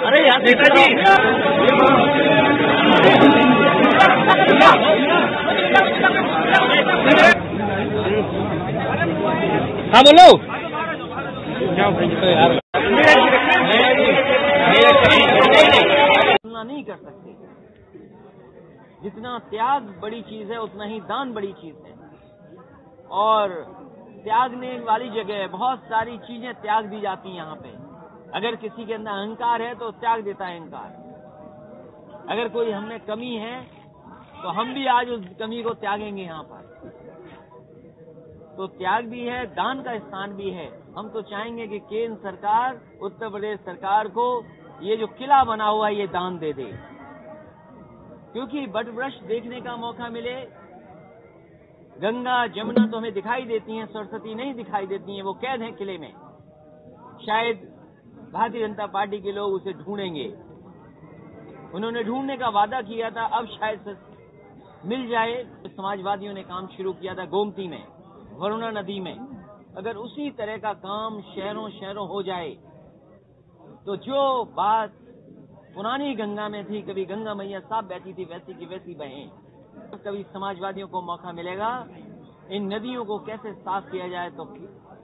ارے جی ہاں بولو۔ نہیں کر سکتے جتنا تیاگ بڑی چیز ہے، اتنا ہی دان بڑی چیز ہے۔ اور تیاگنے والی جگہ بہت ساری چیزیں تیاگ دی جاتی ہیں یہاں پہ۔ اگر کسی کے اندر اہنکار ہے تو تیاگ دیتا ہے اہنکار۔ اگر کوئی ہم نے کمی ہے تو ہم بھی آج اس کمی کو تیاگیں گے یہاں پر۔ تو تیاگ بھی ہے، دان کا استھان بھی ہے۔ ہم تو چاہیں گے کہ کیندر سرکار، اتر پردیش سرکار کو یہ جو قلعہ بنا ہوا ہے، یہ دان دے دے۔ کیونکہ بٹ برش دیکھنے کا موقع ملے۔ گنگا، جمنا تو ہمیں دکھائی دیتی ہیں، سرستی نہیں دکھائی دیتی ہیں، وہ قید ہیں قلعے میں۔ شاید بھارتی جنتا پارٹی کے لوگ اسے ڈھونڈیں گے۔ انہوں نے ڈھونڈنے کا وعدہ کیا تھا، اب شاید مل جائے۔ سماج وادیوں نے کام شروع کیا تھا گومتی میں، ورونا ندی میں۔ اگر اسی طرح کا کام شہروں شہروں ہو جائے، تو جو بات پرانی گنگا میں تھی، کبھی گنگا میاں صاحب بیٹھی تھی، ویسی کی ویسی بہیں کبھی سماجوادیوں کو موقع ملے گا۔ ان ندیوں کو کیسے صاف کیا جائے تو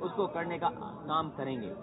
اس کو کرنے کا کام کریں گے۔